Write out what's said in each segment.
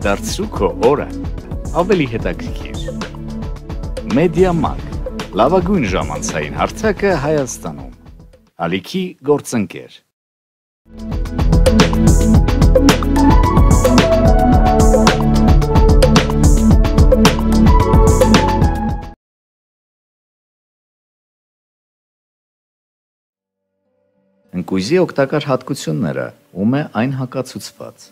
դարձրու քո օրը ավելի հետաքրքիր։ Մեդիամարկ լավագույն ժամանցային հարթակը Հայաստանում։ Ալիքի գործընկեր։ Ընկույզի օգտակար հատկությունները ում է այն հակացուցված։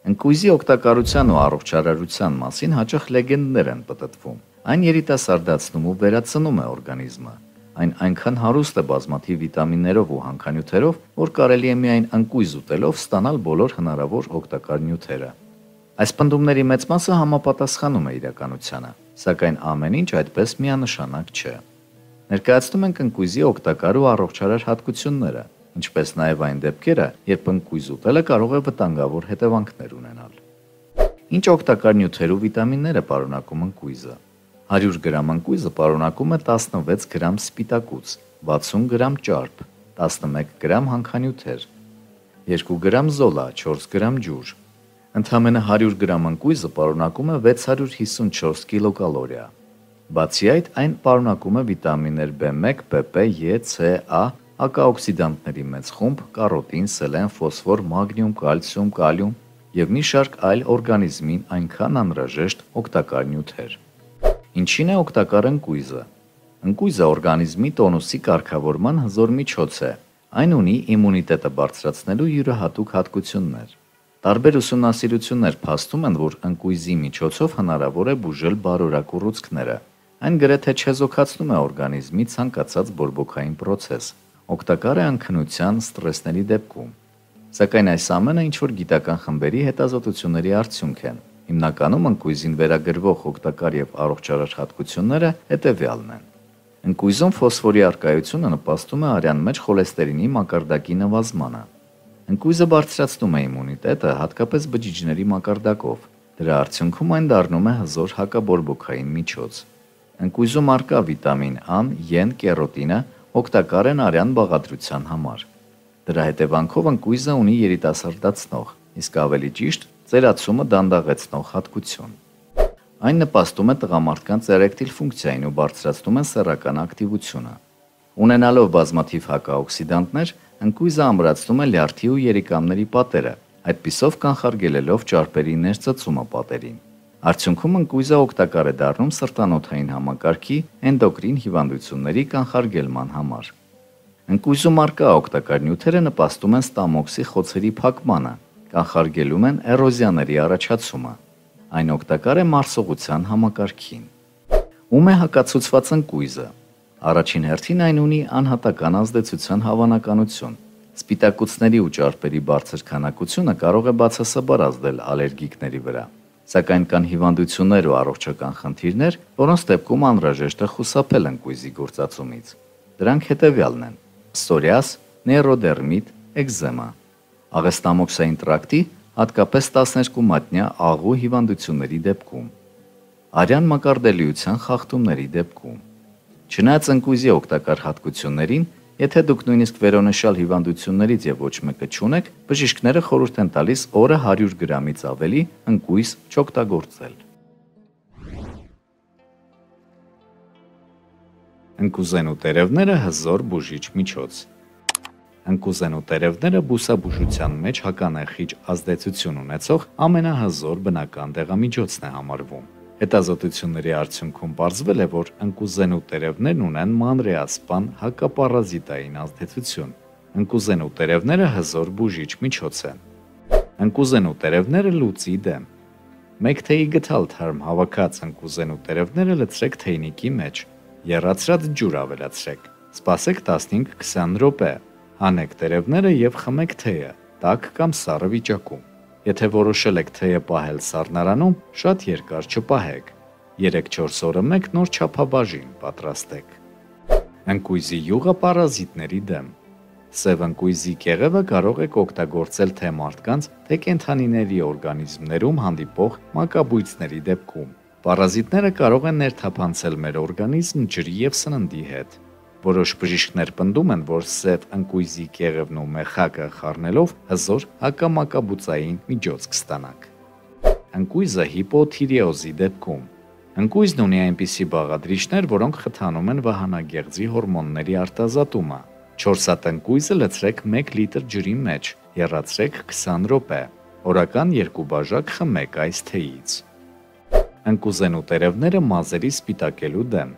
Ընկույզի օգտակարության ու առողջարարության մասին հաճախ լեգենդներ են պատտվում։ Այն երիտասարդացնում ու վերացնում է օրգանիզմը։ Այն այնքան հարուստ է բազմաթիվ վիտամիններով ու հանքանյութերով, որ կարելի է միայն ընկույզ ուտելով ստանալ բոլոր հնարավոր օգտակար նյութերը։ Այս պնդումների մեծ մասը համապատասխանում է իրականությանը, սակայն ամեն ինչ այդպես միանշանակ չէ։ Ներկայացնում ենք ընկույզի օգտակար ու առողջարար հատկությունները, ինչպես նաև այն դեպքերը, երբ ընկույզ ուտելը կարող է վտանգավոր հետևանքներ ունենալ։ Ինչ օգտակար նյութեր ու վիտամիններ է պարունակում ընկույզը։ 100 գրամ ընկույզը պարունակում է 16 գրամ սպիտակուց, 60 գրամ ճարպ, 11 գրամ հանքանյութեր, 2 գրամ զոլա, 4 գրամ ջուր։ Ընդամենը 100 գրամ ընկույզը պարունակում է 654 կիլոկալորիա։ Բացի այդ, այն պարունակում է վիտամիններ B1, PP, E, C, A, հակաօքսիդանտների մեծ խումբ՝ կարոտին, սելեն, ֆոսֆոր, մագնիում, կալցիում, կալիում եւ մի շարք այլ օրգանիզմին այնքան անհրաժեշտ օգտակար նյութեր։ Ինչին է օգտակար ընկույզը։ Ընկույզը օրգանիզմի տոնուսի կարգավորման հզոր միջոց է։ Այն ունի իմունիտետը բարձրացնելու յուրահատուկ հատկություններ։ Տարբեր ուսումնասիրություններ փաստում են, որ ընկույզի միջոցով հնարավոր է բուժել բարորակ ուռուցքները։ Այն գրեթե չեզոքացնում է օրգանիզմի ցանկացած բորբոքային process։ Օգտակար է անքնության, ստրեսների դեպքում։ Սակայն այս ամենը ինչ որ գիտական խմբերի հետազոտությունների արդյունք են։ Հիմնականում ընկույզին վերագրվող օգտակար եւ առողջարար հատկությունները հետեւյալն են։ Ընկույզում ֆոսֆորի արկայությունը նպաստում է արյան մեջ խոլեստերինի մակարդակի նվազմանը։ Ընկույզը բարձրացնում է իմունիտետը, հատկապես բջիջների մակարդակով։ Դրա արդյունքում այն դառնում է հզոր հակաբորբոքային միջոց։ Ընկույզում արկա վիտամին A-ն, E-ն, կերոտինը օգտակար են արյան բաղադրության համար։ Դրա հետևանքով ընկույզը ունի երիտասարդացնող, իսկ ավելի ճիշտ ծերացումը դանդաղեցնող հատկություն։ Այն նպաստում է տղամարդկանց էրեկտիլ ֆունկցիային ու բարձրացնում է սեռական ակտիվությունը։ Ունենալով բազմաթիվ հակաօքսիդանտներ, ընկույզը ամրացնում է լյարդի ու երիկամների պատերը, այդպիսով կանխարգելելով ճարպերի ներծծումը պատերին։ Արդյունքում ընկույզը օգտակար է դառնում սրտանոթային համակարգի էնդոկրին հիվանդությունների կանխարգելման համար։ Ընկույզում արկա օգտակար նյութերը նպաստում են ստամոքսի խոցերի փակմանը, կանխարգելում են էրոզիաների առաջացումը։ Այն օգտակար է մարսողության համակարգին։ Ում է հակացուցված ընկույզը։ Առաջին հերթին այն ունի անհատական ազդեցության հավանականություն։ Սպիտակուցների ու ճարպերի բարձր քանակությունը կարող է բացասաբար ազդել ալերգիկների վրա սակայն կան հիվանդություններ ու առողջական խնդիրներ, որոնց դեպքում անհրաժեշտ է խուսափել ընկույզի գործածումից։ Դրանք հետևյալն են. պսորիազ, նեյրոդերմիտ, էկզեմա, աղեստամոքսային տրակտի, հատկապես 12 մատնյա աղու հիվանդությունների դեպքում, արյան մակարդելիության խախտումների դեպքում։ Չնայած ընկույզի օգտակար հատկություններին, Եթե դուք նույնիսկ վերոնշյալ հիվանդություններից եւ ոչ մեկը չունեք, բժիշկները խորհուրդ են տալիս օրը 100 գրամից ավելի ընկույզ չօգտագործել։ Ընկուզենու տերևները հզոր բուժիչ միջոց։ Ընկուզենու տերևները բուսաբուժության մեջ հականեխիչ ազդեցություն ունեցող ամենահզոր բնական դեղամիջոցն է համարվում։ Հետազոտությունների արդյունքում ողջվել է, որ ընկուզենու տերևներն ունեն մանրեասպան հակապարազիտային ազդեցություն։ Ընկուզենու տերևները հզոր բուժիչ միջոց են։ Ընկուզենու տերևները լուծի դեմ։ Մեկ թեյի գտալ թարմ հավաքած ընկուզենու տերևները լցրեք թեյնիկի մեջ։ Եռացրած ջուր ավելացրեք։ Սպասեք 15-20 րոպե։ Հանեք տերևները եւ խմեք թեյը, տաք կամ սառը վիճակում։ Եթե որոշել եք թեյը պահել սառնարանում, շատ երկար չպահեք։ 3-4 օրը մեկ նոր չափաբաժին պատրաստեք։ Ընկույզի յուղը պարազիտների դեմ։ Սև ընկույզի կեղևը կարող եք օգտագործել թե մարդկանց, թե կենդանիների օրգանիզմներում հանդիպող մակաբույծների դեպքում։ Պարազիտները կարող են ներթափանցել մեր օրգանիզմ ջրի եւ սննդի հետ։ Որոշ բժիշկներ պնդում են, որ սև ընկույզի կեղևն ու մեխակը խառնելով հզոր հակամակաբուծային միջոց կստանաք։ ընկույզը հիպոթիրեոզի դեպքում։ Ընկույզն ունի այնպիսի բաղադրիչներ, որոնք խթանում են վահանագեղձի հորմոնների արտազատումը։ 4 հատ ընկույզը լցրեք 1 լիտր ջրի մեջ, եռացրեք 20 րոպե։ Օրական 2 բաժակ խմեք այս թեյից։ Ընկուզենու տերևները մազերի սպիտակելու դեմ։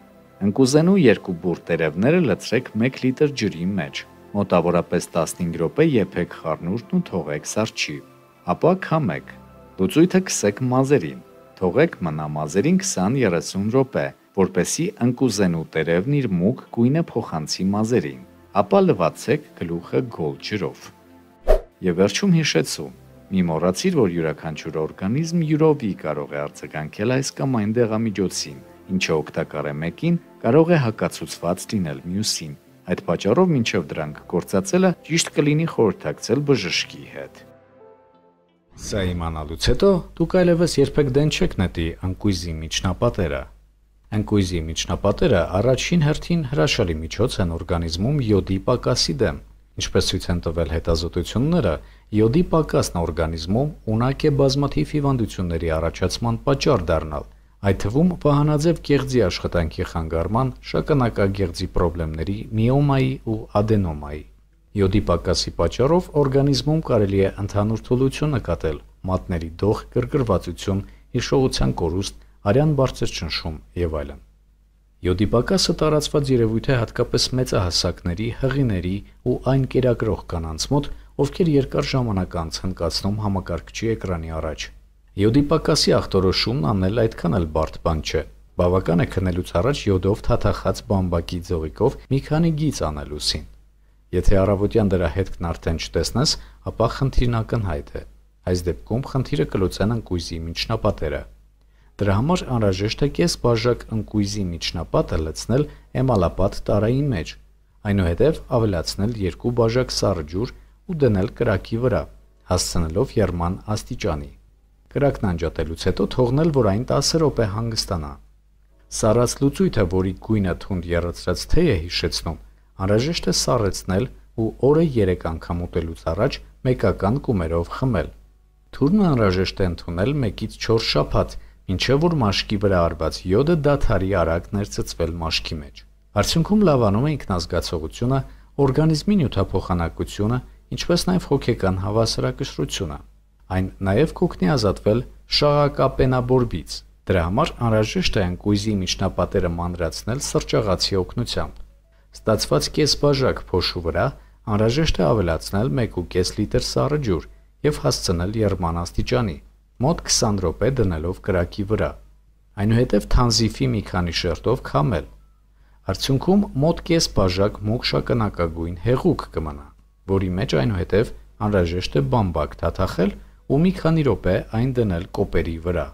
Ընկուզենու երկու բուր տերևները լցրեք 1 լիտր ջրի մեջ։ Մոտավորապես 15 րոպե եփեք խառնուրդն ու թողեք սառչի։ Ապա քամեք։ Լուծույթը քսեք մազերին թողեք մնա մազերին 20-30 րոպե, որպեսի ընկուզենու տերևն իր մուգ գույնը փոխանցի մազերին, ապա լվացեք գլուխը գոլ ջրով։ Եվ վերջում հիշեցում, մի մոռացիր, որ յուրաքանչյուր օրգանիզմ յուրովի կարող է արձագանքել այս կամ այն դեղամիջոցին, ինչը օգտակար է մեկին, կարող է հակացուցված լինել մյուսին։ Այդ պատճառով մինչև դրանք գործածելը ճիշտ կլինի խորհրդակցել բժշկի հետ։ Սա իմանալուց հետո դուք այլևս երբեք դեն չեք նետի անկույզի միջնապատերը։ Անկույզի միջնապատերը առաջին հերթին հրաշալի միջոց են օրգանիզմում յոդի պակասի դեմ։ Ինչպես ցույց են տվել հետազոտությունները, յոդի պակասն օրգանիզմում ունակ է բազմաթիվ հիվանդությունների առաջացման պատճառ դառնալ, այդ թվում վահանաձև կեղծի աշխատանքի խանգարման, շագանակագեղձի խնդիրների, միոմայի ու ադենոմայի Յոդի պակասի պատճառով օրգանիզմում կարելի է ընդհանուր թուլություն նկատել, մատների դող, գրգռվածություն, հիշողության կորուստ, արյան բարձր ճնշում եւ այլն։ Յոդի պակասը տարածված երևույթ է հատկապես մեծահասակների, հղիների ու այն կերակրող կանանց մոտ, ովքեր երկար ժամանակ անց են կացնում համակարգչի էկրանի առաջ։ Յոդի պակասի ախտորոշումն անել այդքան էլ բարդ բան չէ։ Բավական է քնելուց առաջ յոդով թաթախած բամբակի ձողիկով մի քանի գիծ անելուսին։ Եթե առավոտյան դրա հետքն արդեն չտեսնես, ապա խնդիրն ակնհայտ է։ Այս դեպքում խնդիրը կլուծեն ընկույզի միջնապատերը։ Դրա համար անհրաժեշտ է կես բաժակ ընկույզի միջնապատը լցնել էմալապատ տարայի մեջ, այնուհետև ավելացնել 2 բաժակ սառը ջուր ու դնել կրակի վրա, հասցնելով եռման աստիճանի։ Կրակն անջատելուց հետո թողնել, որ այն 10 րոպե հանգստանա։ Սառած լուծույթը, որի գույնը թունդ երացրած թեյ է հիշեցնում, Անհրաժեշտ է սառեցնել ու օրը 3 անգամ ուտելուց առաջ մեկական կումերով խմել։ Թուրն անհրաժեշտ է ընդունել 1-ից 4 շաբաթ, ինչեւ որ մաշկի վրա արված յոդը դաթարի արագ ներծծվել մաշկի մեջ։ Արդյունքում լավանում է ինքնազգացողությունը, օրգանիզմի նյութափոխանակությունը, ինչպես նաև հոգեկան հավասարակշռությունը։ Այն նաև կօգնի ազատվել շաղակապենաբորբից։ Դրա համար անհրաժեշտ է անկույզի միջնապատերը մանրացնել սրճաղացի օգնությամբ։ Ստացված կես բաժակ փոշու վրա անհրաժեշտ է ավելացնել 1.5 լիտր սառը ջուր եւ հասցնել եռման աստիճանի, մոտ 20 րոպե դնելով կրակի վրա։ Այնուհետև թանզիֆի մի քանի շերտով քամել։ Արդյունքում մոտ կես բաժակ մուգ շագանակագույն հեղուկ կմնա, որի մեջ այնուհետև անհրաժեշտ է բամբակ թաթախել ու մի քանի րոպե այն դնել կոպերի վրա։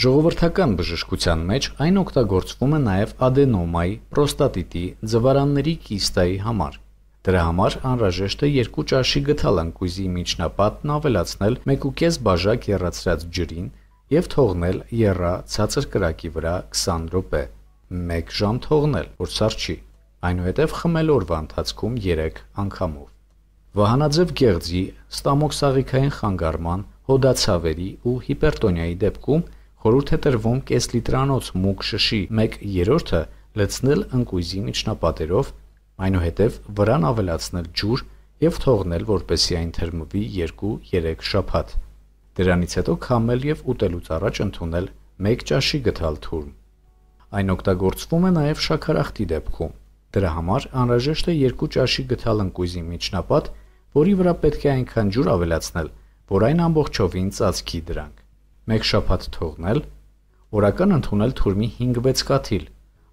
Ժողովրդական բժշկության մեջ այն օգտագործվում է նաև ադենոմայի, պրոստատիտի, ձվարանների կիստայի համար։ Դրա համար անհրաժեշտ է երկու ճաշի գթալ անկույզի միջնապատն ավելացնել 1.5 բաժակ եռացրած ջրին եւ թողնել եռա ցածր կրակի վրա 20 րոպե։ 1 ժամ թողնել, որ սարճի։ Այնուհետև խմել օրվա ընթացքում 3 անգամով։ Վահանաձև գեղձի, ստամոքսաղիքային խանգարման, հոդացավերի ու հիպերտոնիայի դեպքում Խորհուրդ է տրվում կես լիտրանոց մուգ շշի 1/3-ը լցնել ընկույզի միջնապատերով, այնուհետև վրան ավելացնել ջուր եւ թողնել, որպեսզի այն թրմվի 2-3 շաբաթ։ Դրանից հետո քամել եւ ուտելուց առաջ ընդունել 1 ճաշի գթալ թուրմ։ Այն օգտագործվում է նաև շաքարախտի դեպքում։ Դրա համար անհրաժեշտ է 2 ճաշի գթալ ընկույզի միջնապատ, որի վրա պետք է այնքան ջուր ավելացնել, որ այն ամբողջովին ծածկի դրանք մեկ շաբաթ թողնել, օրական ընդունել թուրմի 5-6 կաթիլ,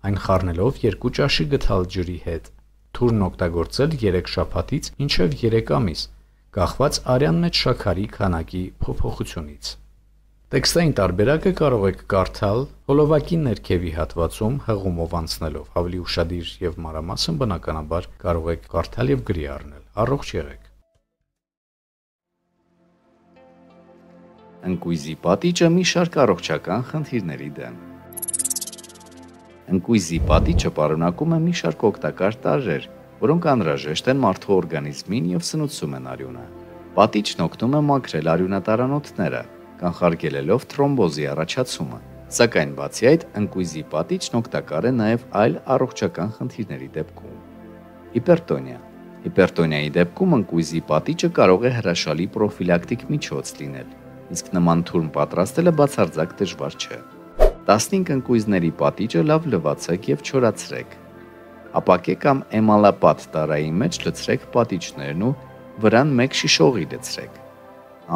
այն խառնելով 2 ճաշի գթալ ջրի հետ։ Թուրն օգտագործել 3 շաբաթից մինչև 3 ամիս, կախված արյան մեջ շաքարի քանակի փոփոխությունից։ Տեքստային տարբերակը կարող եք կարդալ հոլովակի ներքևի հատվածում հղումով անցնելով։ Ավելի ուշադիր եւ մանրամասն բնականաբար կարող եք կարդալ եւ գրի առնել։ Առողջ եղեք։ Ընկույզի պատիճը մի շարք առողջական խնդիրների դեմ։ Ընկույզի պատիճը պարունակում է մի շարք օգտակար տարրեր, որոնք անհրաժեշտ են մարդու օրգանիզմին եւ սնուցում են արյունը։ Պատիճն օգնում է մաքրել արյունատարանոթները, կանխարգելելով թրոմբոզի առաջացումը։ Սակայն բացի այդ, ընկույզի պատիճն օգտակար է նաև այլ առողջական խնդիրների դեպքում։ Հիպերտոնիա Հիպերտոնիայի դեպքում ընկույզի պատիճը կարող է հրաշալի պրոֆիլակտիկ միջոց լինել, իսկ նման թուրմ պատրաստելը բացարձակ դժվար չէ։ 15 ընկույզների պատիճը լավ լվացեք եւ չորացրեք։ Ապակե կամ էմալապատ տարայի մեջ լցրեք պատիճներն ու վրան մեկ շիշողի լցրեք։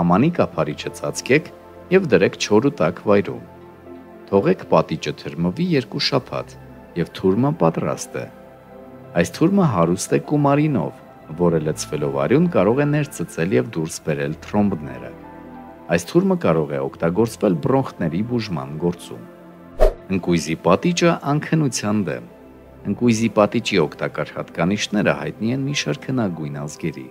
Ամանի կափարիչը ծածկեք եւ դրեք չոր ու տաք վայրում։ Թողեք պատիճը թրմվի 2 շաբաթ եւ թուրմը պատրաստ է։ Այս թուրմը հարուստ է կումարինով, որը լցվելով արյուն կարող է ներծծել եւ դուրս բերել թրոմբները։ Այս թուրմը կարող է օգտագործվել բրոնխների բուժման գործում։ Ընկույզի պատիճը անքնության դեմ։ Ընկույզի պատիճի օգտակար հատկանիշները հայտնի են մի շարք հնագույն ազգերի։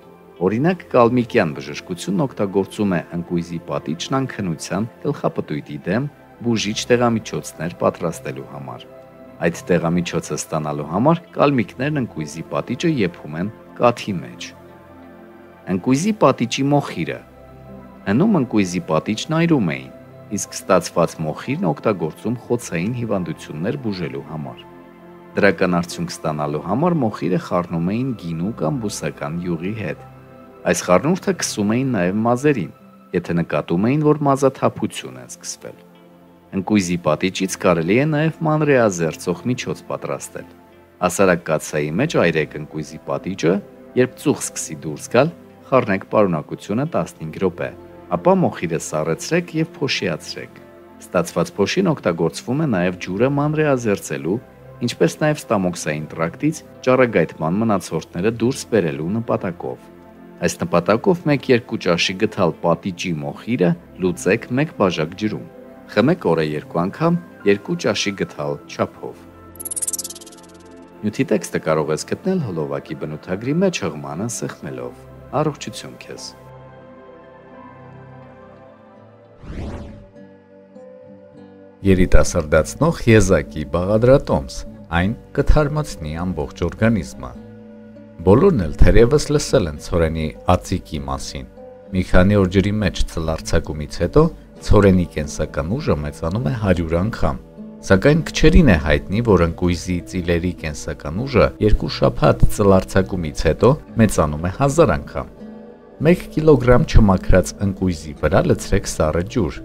Օրինակ կալմիկյան բժշկությունն օգտագործում է ընկույզի պատիճն անքնության գլխապտույտի դեմ բուժիչ տեղամիջոցներ պատրաստելու համար։ Այդ տեղամիջոցը ստանալու համար կալմիկներն ընկույզի պատիճը եփում են կաթի մեջ։ Ընկույզի պատիճի մոխիրը հնում ընկույզի պատիճն այրում էին, իսկ ստացված մոխիրն օգտագործում խոցային հիվանդություններ բուժելու համար։ Դրական արդյունք ստանալու համար մոխիրը խառնում էին գինու կամ բուսական յուղի հետ։ Այս խառնուրդը քսում էին նաև մազերին, եթե նկատում էին, որ մազաթափություն է սկսվել։ Ընկույզի պատիճից կարելի է նաև մանրեազերծող միջոց պատրաստել։ Ասարակ կացայի մեջ այրեք ընկույզի պատիճը, երբ ծուխ սկսի դուրս գալ, խառնեք պարունակությունը 15 րոպե, ապա մոխիրը սառեցրեք եւ փոշիացրեք։ Ստացված փոշին օգտագործվում է նաև ջուրը մանրեազերծելու, ինչպես նաև ստամոքսային տրակտից ճառագայթման մնացորդները դուրս բերելու նպատակով։ Այս նպատակով 1-2 ճաշի գթալ պատիճի մոխիրը լուծեք 1 բաժակ ջրում։ Խմեք օրը երկու անգամ, երկու ճաշի գթալ չափով։ Նյութի տեքստը կարող ես գտնել հոլովակի բնութագրի մեջ հղմանը սեղմելով։ Առողջություն քեզ։ Երիտասարդացնող եզակի բաղադրատոմս, այն կթարմացնի ամբողջ օրգանիզմը։ Բոլորն էլ թերևս լսել են ցորենի ածիկի մասին։ Մի քանի օր ջրի մեջ ծլարցակումից հետո Ցորենի կենսական ուժը մեծանում է 100 անգամ։ Սակայն քչերին է հայտնի, որ ընկույզի ծիլերի կենսական ուժը երկու շաբաթ ծլարցակումից հետո մեծանում է 1000 անգամ։ 1 կիլոգրամ չմաքրած ընկույզի վրա լցրեք սառը ջուր։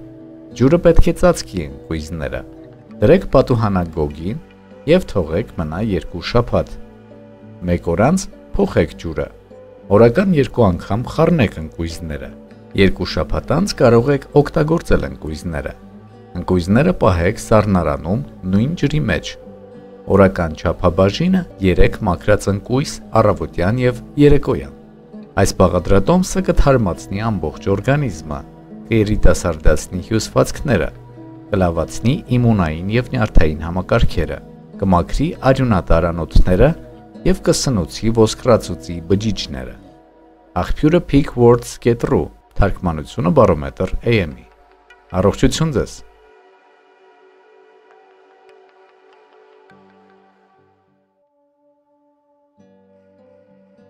Ջուրը պետք է ծածկի ընկույզները։ Դրեք պատուհանագոգին եւ թողեք մնա 2 շաբաթ։ 1 օր անց փոխեք ջուրը։ Օրական 2 անգամ խառնեք ընկույզները Երկու շաբաթ անց կարող եք օգտագործել ընկույզները։ Ընկույզները պահեք սառնարանում նույն ջրի մեջ։ Օրական չափաբաժինը 3 մաքրած ընկույզ առավոտյան եւ երեկոյան։ Այս բաղադրատոմսը կթարմացնի ամբողջ օրգանիզմը, կերիտասարդացնի հյուսվածքները, կլավացնի իմունային եւ նյարդային համակարգերը, կմաքրի արյունատարանոթները եւ կսնուցի ոսկրածուծի բջիջները։ Աղբյուրը peakwords.ru Թարգմանությունը բարոմետր AM-ի։ Առողջություն ձեզ։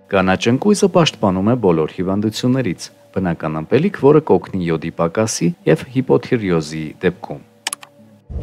Կանաչ ընկույզը պաշտպանում է բոլոր հիվանդություններից, բնական ըմպելիք, որը կօգնի յոդի պակասի եւ հիպոթիրիոզի դեպքում։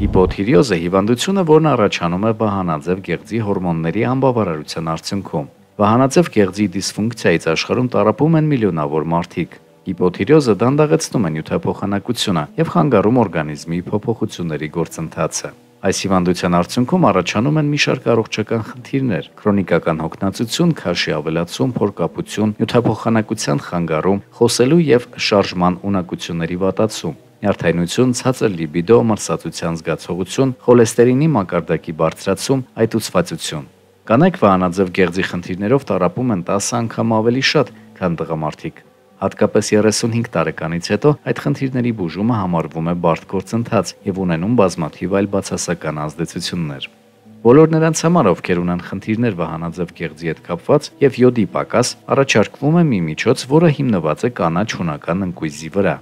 Հիպոթիրիոզը հիվանդությունը, որն առաջանում է վահանաձև գեղձի հորմոնների անբավարարության արդյունքում։ Վահանաձև գեղձի դիսֆունկցիայից աշխարհում տարապում են միլիոնավոր մարդիկ։ Հիպոթիրեոզը դանդաղեցնում է նյութափոխանակությունը եւ խանգարում օրգանիզմի փոփոխությունների գործընթացը։ Այս հիվանդության արդյունքում առաջանում են մի շարք առողջական խնդիրներ՝ քրոնիկական հոգնածություն, քաշի ավելացում, փորկապություն, նյութափոխանակության խանգարում, խոսելու եւ շարժման ունակությունների վատացում, նյարդայնություն, ցածր լիբիդո, մրսածության զգացողություն, խոլեստերինի մակարդակի բարձրացում, այտուցվածություն։ Կանայք վահանաձև գեղձի խնդիրներով տարապում են 10 անգամ ավելի շատ, քան տղամարդիկ։ Հատկապես 35 տարեկանից հետո այդ խնդիրների բուժումը համարվում է բարդ գործընթաց եւ ունենում բազմաթիվ այլ բացասական ազդեցություններ։ Բոլոր նրանց համար, ովքեր ունեն խնդիրներ վահանաձև կեղծի հետ կապված եւ յոդի պակաս, առաջարկվում է մի միջոց, որը հիմնված է կանաչ հունական ընկույզի վրա։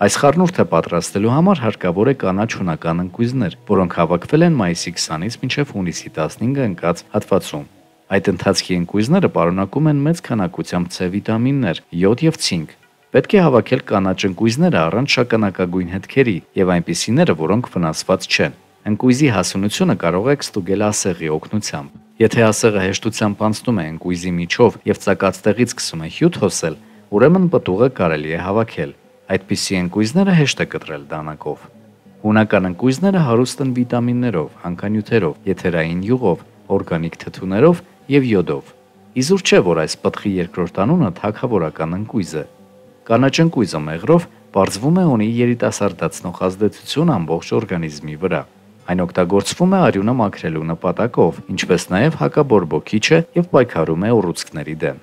Այս խառնուրդը պատրաստելու համար հարկավոր է կանաչ հունական ընկույզներ, որոնք հավաքվել են մայիսի 20-ից մինչև հունիսի 15-ը ընկած հատվածում։ Այդ ընթացքի ընկույզները պարունակում են մեծ քանակությամբ C վիտամիններ, յոդ եւ ցինկ։ Պետք է հավաքել կանաչ ընկույզները առանց շագանակագույն հետքերի եւ այնպիսիները, որոնք վնասված չեն։ Ընկույզի հասունությունը կարող է ստուգել ասեղի օգնությամբ։ Եթե ասեղը հեշտությամբ անցնում է ընկույզի միջով եւ ցակած տեղից սկսում է հյութ հոսել, ուրեմն պտուղը կարելի է հավաքել։ Այդպիսի ընկույզները հեշտ է կտրել դանակով։ Հունական ընկույզները հարուստ են վիտամիններով, հանքանյութերով, եթերային յուղով, օրգանիկ թթուներով եւ յոդով։ Իզուր չէ, որ այս պտղի երկրորդ անունը թակավորական ընկույզ է։ Կանաչ ընկույզը մեղրով բարձվում է ունի երիտասարդացնող ազդեցություն ամբողջ օրգանիզմի վրա։ Այն օգտագործվում է արյունը մաքրելու նպատակով, ինչպես նաև հակաբորբոքիչ է եւ պայքարում է ուռուցքների դեմ։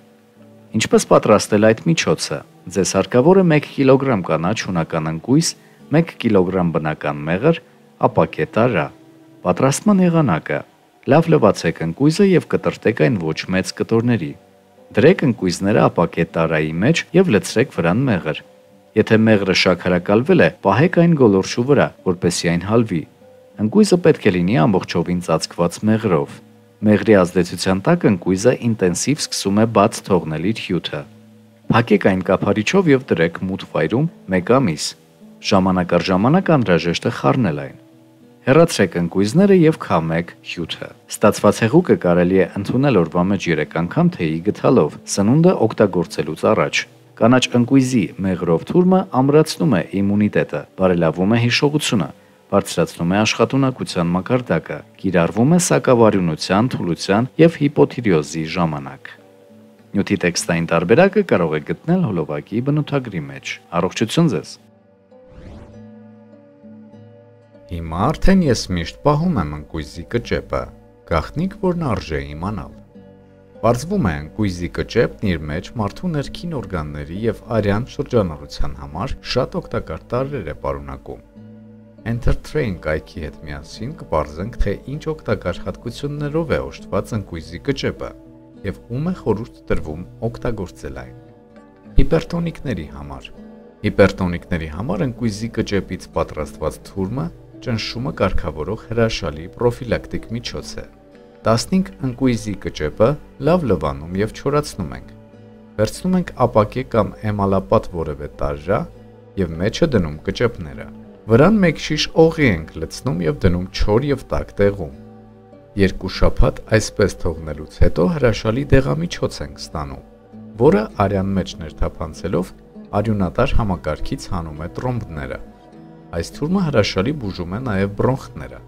Ինչպես պատրաստել այդ միջոցը։ Ձեզ հարկավոր է 1 կիլոգրամ կանաչ հունական ընկույզ, 1 կիլոգրամ բնական մեղր, ապա կետարա։ Պատրաստման եղանակը. Լավ լվացեք ընկույզը եւ կտրտեք այն ոչ մեծ կտորների։ Դրեք ընկույզները ապա կետարայի մեջ եւ լցրեք վրան մեղր։ Եթե մեղրը շաքարակալվել է, պահեք այն գոլորշու վրա, որպեսզի այն հալվի։ Ընկույզը պետք է լինի ամբողջովին ծածկված մեղրով։ Մեղրի ազդեցության տակ ընկույզը ինտենսիվ սկսում է բաց թողնել իր հյութը։ Փակեք այն կափարիչով եւ դրեք մութ վայրում 1 ամիս։ Ժամանակ առ ժամանակ անհրաժեշտ է խառնել այն։ Հեռացրեք ընկույզները եւ քամեք հյութը։ Ստացված հեղուկը կարելի է ընդունել օրվա մեջ 3 անգամ թեյի գթալով, սնունդը օգտագործելուց առաջ։ Կանաչ ընկույզի մեղրով թուրմը ամրացնում է իմունիտետը, բարելավում է հիշողությունը, բարձրացնում է աշխատունակության մակարդակը, կիրառվում է սակավարյունության, թուլության եւ հիպոթիրեոզի ժամանակ։ Նյութի տեքստային տարբերակը կարող եք գտնել հոլովակի բնութագրի մեջ։ Առողջություն ձեզ։ Հիմա արդեն ես միշտ պահում եմ ընկույզի կճեպը, գախնիկ որն արժե իմանալ։ Պարզվում է ընկույզի կճեպն իր մեջ մարդու ներքին օրգանների եւ արյան շրջանառության համար շատ օգտակար տարրեր է պարունակում։ Entertrain կայքի հետ միասին կպարզենք, թե ինչ օգտակար հատկություններով է օժտված ընկույզի կճեպը եւ ում է խորհուրդ տրվում օգտագործել այն։ Հիպերտոնիկների համար Հիպերտոնիկների համար ընկույզի կճեպից պատրաստված թուրմը ճնշումը կարգավորող հրաշալի պրոֆիլակտիկ միջոց է։ 15 ընկույզի կճեպը լավ լվանում եւ չորացնում ենք։ Վերցնում ենք ապակե կամ էմալապատ որևէ տարժա եւ մեջը դնում կճեպները։ Վրան մեկ շիշ օղի ենք լցնում եւ դնում չոր եւ տաք տեղում։ Երկու շաբաթ այսպես թողնելուց հետո հրաշալի դեղամիջոց ենք ստանում, որը արյան մեջ ներթափանցելով արյունատար համակարգից հանում է տրոմբները։ Այս թուրմը հրաշալի բուժում է նաև բրոնխները։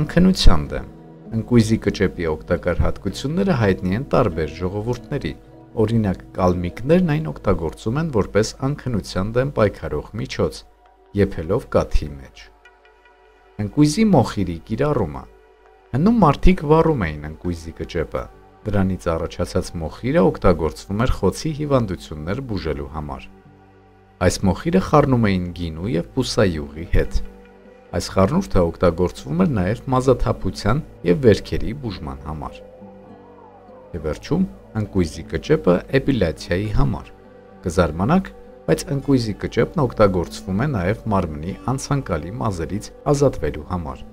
Անքնության դեմ Ընկույզի կճեպի օգտակար հատկությունները հայտնի են տարբեր ժողովուրդների։ Օրինակ, կալմիկներն այն օգտագործում են որպես անքնության դեմ պայքարող միջոց, եփելով կաթի մեջ։ Ընկույզի մոխիրի կիրառումը. Հնում մարդիկ վառում էին ընկույզի կճեպը։ Դրանից առաջացած մոխիրը օգտագործվում էր խոցի հիվանդություններ բուժելու համար։ Այս մոխիրը խառնում էին գինու եւ պուսայուղի հետ։ Այս խառնուրդը օգտագործվում էր նաև մազաթափության եւ վերքերի բուժման համար։ Եվ վերջում ընկույզի կճեպը էպիլյացիայի համար։ Կզարմանաք, բայց ընկույզի կճեպն օգտագործվում է նաև մարմնի անցանկալի մազերից ազատվելու համար։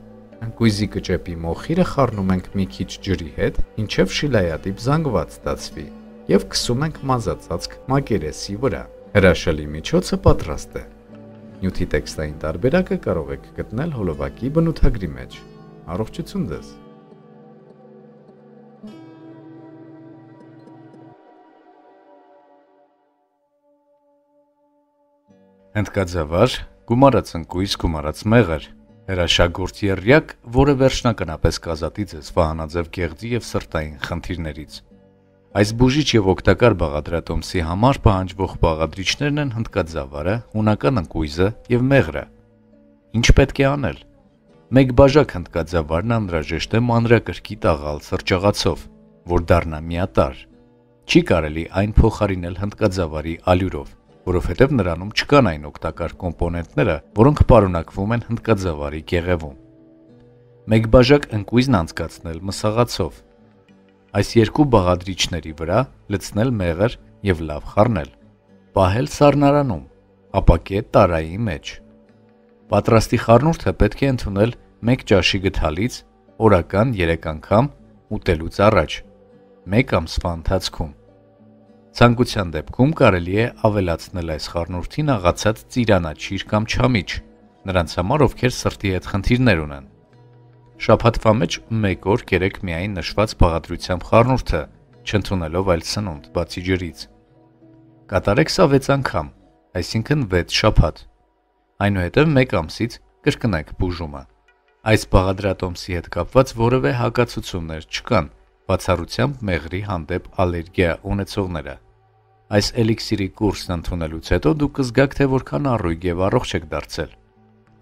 Ընկույզի կճեպի մոխիրը խառնում ենք մի քիչ ջրի հետ, ինչև շիլայատիպ զանգված ստացվի, եւ քսում ենք մազածածկ մակերեսի վրա։ Հրաշալի միջոցը պատրաստ է։ Նյութի տեքստային տարբերակը կարող եք գտնել հոլովակի բնութագրի մեջ։ Առողջություն ձեզ։ Հնդկաձավար, գումարած ընկույզ, գումարած մեղր Հրաշագործ երրյակ, որը վերջնականապես կազատի ձեզ վահանաձև գեղձի եւ սրտային խնդիրներից։ Այս բուժիչ եւ օգտակար բաղադրատոմսի համար պահանջվող բաղադրիչներն են հնդկաձավարը, հունական ընկույզը եւ մեղրը։ Ինչ պետք է անել։ Մեկ բաժակ հնդկաձավարն անհրաժեշտ է մանրակրկի տաղալ սրճաղացով, որ դառնա միատար։ Չի կարելի այն փոխարինել հնդկաձավարի ալյուրով որովհետև նրանում չկան այն օգտակար կոմպոնենտները, որոնք պարունակվում են հնդկաձավարի կեղևում։ Մեկ բաժակ ընկույզն անցկացնել մսաղացով։ Այս երկու բաղադրիչների վրա լցնել մեղր եւ լավ խառնել։ Պահել սառնարանում, ապակե տարայի մեջ։ Պատրաստի խառնուրդը պետք է ընդունել 1 ճաշի գթալից օրական 3 անգամ ուտելուց առաջ 1 ամսվա ընթացքում Ցանկության դեպքում կարելի է ավելացնել այս խառնուրդին աղացած ծիրանաչիր կամ չամիչ, նրանց համար ովքեր սրտի հետ խնդիրներ ունեն։ Շաբաթվա մեջ 1 օր կերեք միայն նշված բաղադրությամբ խառնուրդը, չընդունելով այլ սնունդ, բացի ջրից։ Կատարեք սա 6 անգամ, այսինքն 6 շաբաթ։ Այնուհետև 1 ամսից կրկնեք բուժումը։ Այս բաղադրատոմսի հետ կապված որևէ հակացություններ չկան, բացառությամբ մեղրի հանդեպ ալերգիա ունեցողները։ Այս էլիքսիրի կուրսն ընդունելուց հետո դուք կզգաք, թե որքան առույգ եւ առողջ եք դարձել։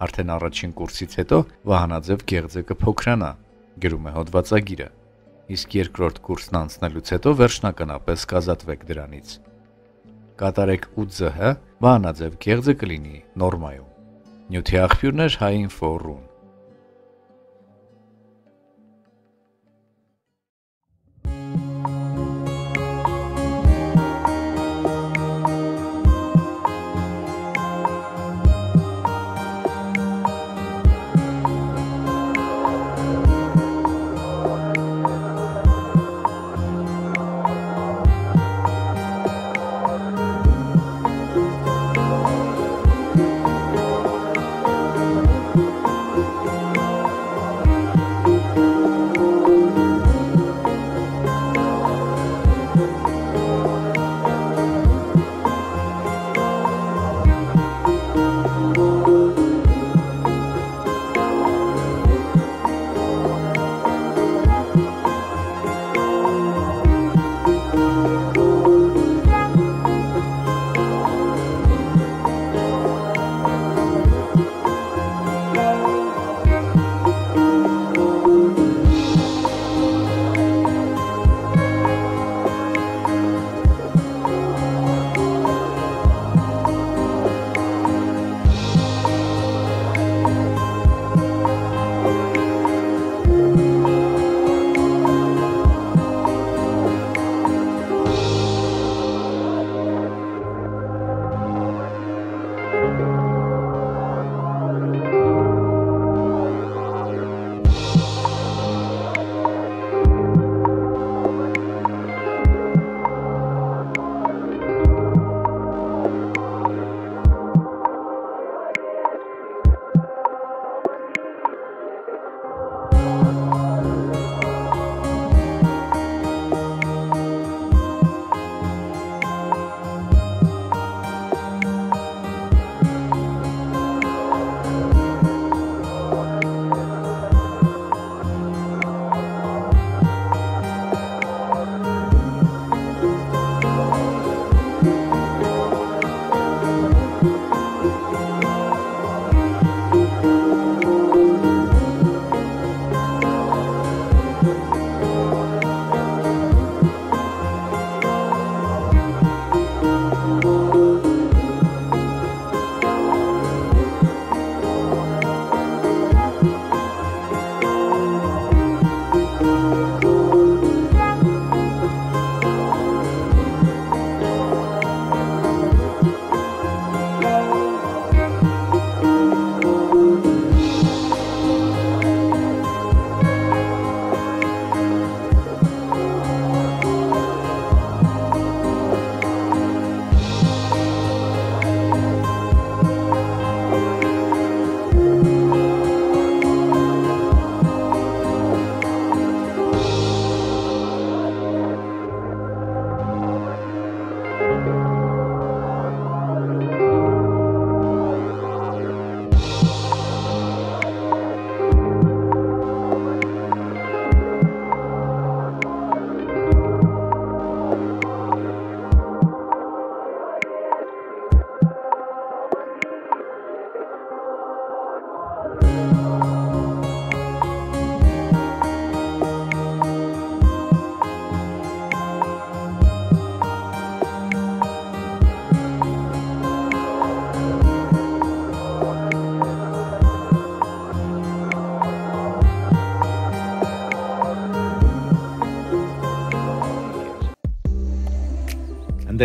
Արդեն առաջին կուրսից հետո Վահանաձև գեղձը կփոքրանա, գրում է հոդվածագիրը։ Իսկ երկրորդ կուրսն անցնելուց հետո վերջնականապես կազատվեք դրանից։ Կատարեք 8 Վահանաձև գեղձը կլինի նորմայում։ Նյութի աղբյուրներ հայինֆո.ru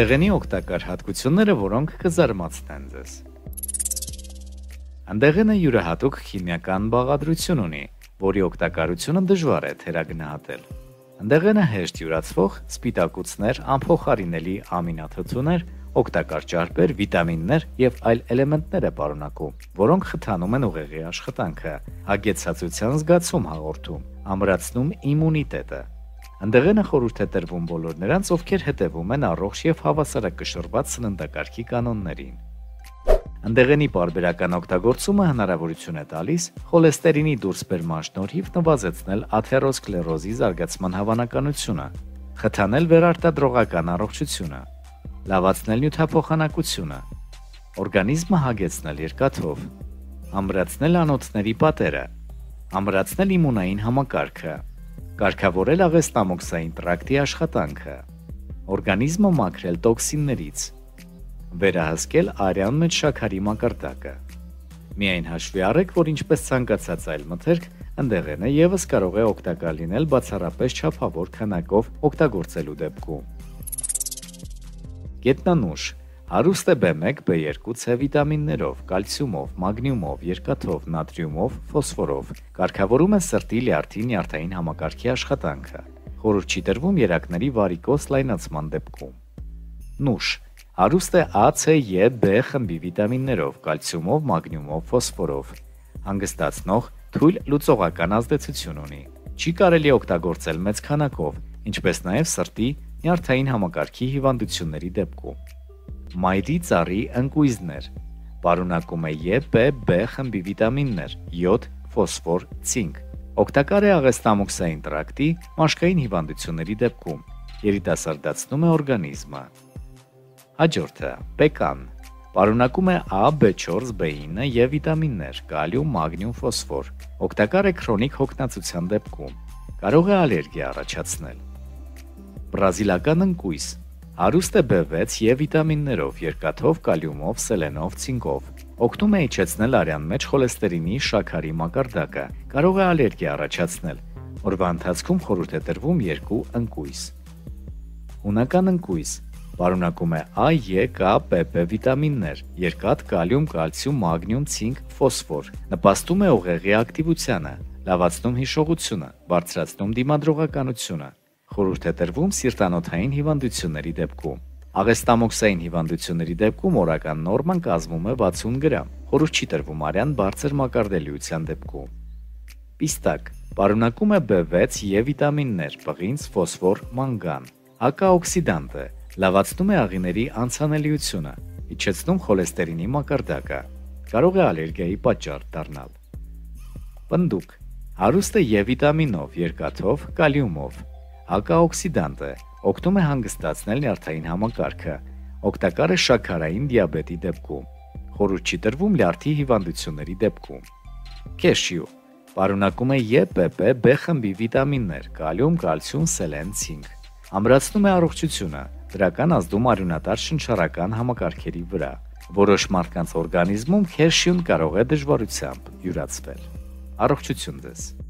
Ընդեղենի օգտակար հատկությունները, որոնք կզարմացնեն ձեզ։ Ընդեղենը յուրահատուկ քիմիական բաղադրություն ունի, որի օգտակարությունը դժվար է թերագնահատել։ Ընդեղենը հեշտ յուրացվող սպիտակուցներ, անփոխարինելի ամինաթթուներ, օգտակար ճարպեր, վիտամիններ եւ այլ էլեմենտներ է պարունակում, որոնք խթանում են ուղեղի աշխատանքը, հագեցածության զգացում հաղորդում, ամրացնում իմունիտետը։ Ընդեղենը խորհուրդ է տրվում բոլոր նրանց, ովքեր հետևում են առողջ եւ հավասարակշռված սննդակարգի կանոններին։ Ընդեղենի բարբերական օգտագործումը հնարավորություն է տալիս խոլեստերինի դուրսբերման շնորհիվ նվազեցնել աթերոսկլերոզի զարգացման հավանականությունը, խթանել վերարտադրողական առողջությունը, լավացնել նյութափոխանակությունը, օրգանիզմը հագեցնել երկաթով, ամրացնել անոթների պատերը, ամրացնել իմունային համակարգը, կարգավորել աղեստամոքսային տրակտի աշխատանքը, օրգանիզմը մաքրել տոքսիններից, վերահսկել արյան մեջ շաքարի մակարդակը։ Միայն հաշվի առեք, որ ինչպես ցանկացած այլ մթերք, ընդեղենը եւս կարող է օգտակար լինել բացառապես չափավոր քանակով օգտագործելու դեպքում։ Գետնանուշ Հարուստ է B1, B2, C վիտամիններով, կալցիումով, մագնիումով, երկաթով, նատրիումով, ֆոսֆորով։ Կարգավորում է սրտի լյարդի նյարդային համակարգի աշխատանքը։ Խորհուրդ չի տրվում երակների վարիկոս լայնացման դեպքում։ Նուշ. Հարուստ է A, C, E, B խմբի վիտամիններով, կալցիումով, մագնիումով, ֆոսֆորով։ Հանգստացնող, թույլ լուծողական ազդեցություն ունի։ Չի կարելի օգտագործել մեծ քանակով, ինչպես նաև սրտի, նյարդային համակարգի հիվանդությունների դեպքում։ Մայրի ծառի ընկույզներ Պարունակում է P, B խմբի վիտամիններ, յոդ, ֆոսֆոր, ցինկ։ Օգտակար է աղեստամոքսային տրակտի, մաշկային հիվանդությունների դեպքում։ Երիտասարդացնում է օրգանիզմը։ Հաջորդը՝ պեկան։ Պարունակում է A, B4, B9 եւ վիտամիններ՝ կալիում, մագնիում, ֆոսֆոր։ Օգտակար է քրոնիկ հոգնածության դեպքում։ Կարող է ալերգիա առաջացնել։ Բրազիլական ընկույզ Հարուստ է B6 եւ վիտամիններով, երկաթով, կալիումով, սելենով, ցինկով։ Օգնում է իջեցնել արյան մեջ խոլեստերինի շաքարի մակարդակը։ Կարող է ալերգիա առաջացնել։ Օրվա ընթացքում խորհուրդ է տրվում երկու ընկույզ։ Հունական ընկույզ Պարունակում է A, E, K, PP վիտամիններ, երկաթ, կալիում, կալցիում, մագնիում, ցինկ, ֆոսֆոր։ Նպաստում է ուղեղի ակտիվությանը, լավացնում հիշողությունը, բարձրացնում դիմադրողականությունը։ Խորհուրդ է տրվում սիրտանոթային հիվանդությունների դեպքում։ Աղեստամոքսային հիվանդությունների դեպքում օրական նորման կազմում է 60 գրամ։ Խորհուրդ չի տրվում արյան բարձր մակարդելիության դեպքում։ Պիստակ. Պարունակում է B6 եւ վիտամիններ՝ պղինձ, ֆոսֆոր, մանգան։ Հակաօքսիդանտ է, լավացնում է աղիների անցանելիությունը, իջեցնում խոլեստերինի մակարդակը, կարող է ալերգիայի պատճառ դառնալ։ Պնդուկ. Հարուստ է եւ վիտամինով, երկաթով, կալիումով, հակաօքսիդանտ է, օգնում է հանգստացնել նյարդային համակարգը, օգտակար է շաքարային դիաբետի դեպքում, խորհուրդ չի տրվում լյարդի հիվանդությունների դեպքում։ Քեշյու Պարունակում է ԵՊՊ B խմբի վիտամիններ՝ կալիում, կալցիում, սելեն, ցինկ։ Ամրացնում է առողջությունը, դրական ազդում արյունատար շնչառական համակարգերի վրա։ Որոշ մարդկանց օրգանիզմում քերշիուն կարող է դժվարությամբ յուրացվել։ Առողջություն ձեզ։